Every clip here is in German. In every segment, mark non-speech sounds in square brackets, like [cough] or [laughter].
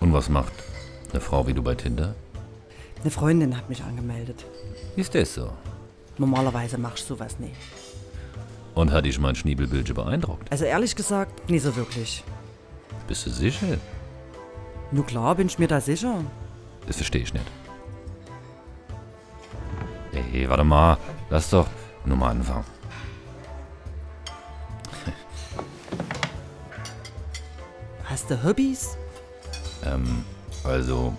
Und was macht eine Frau wie du bei Tinder? Eine Freundin hat mich angemeldet. Ist das so? Normalerweise machst du sowas nie. Und hat dich mein Schniebelbildchen beeindruckt? Also ehrlich gesagt, nie so wirklich. Bist du sicher? Nur klar bin ich mir da sicher. Das verstehe ich nicht. Ey, warte mal. Lass doch nur mal anfangen. Hast du Hobbys? Ähm, also,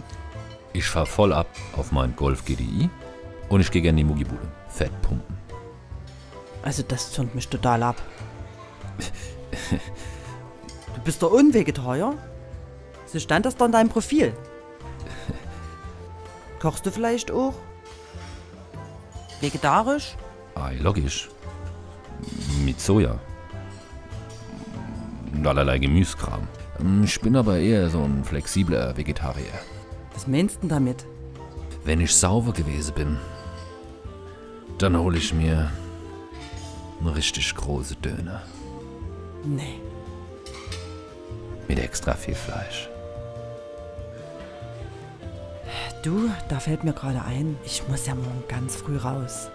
ich fahr voll ab auf meinen Golf GDI und ich gehe gerne in die Muggibude. Fett pumpen. Also das zündet mich total ab. [laughs] Du bist doch Unvegetarier? So stand das doch in deinem Profil. Kochst du vielleicht auch? Vegetarisch? Ah, logisch. Mit Soja. Und allerlei Gemüskram. Ich bin aber eher so ein flexibler Vegetarier. Was meinst du denn damit? Wenn ich sauber gewesen bin, dann hole ich mir eine richtig große Döner. Nee. Mit extra viel Fleisch. Du, da fällt mir gerade ein, ich muss ja morgen ganz früh raus.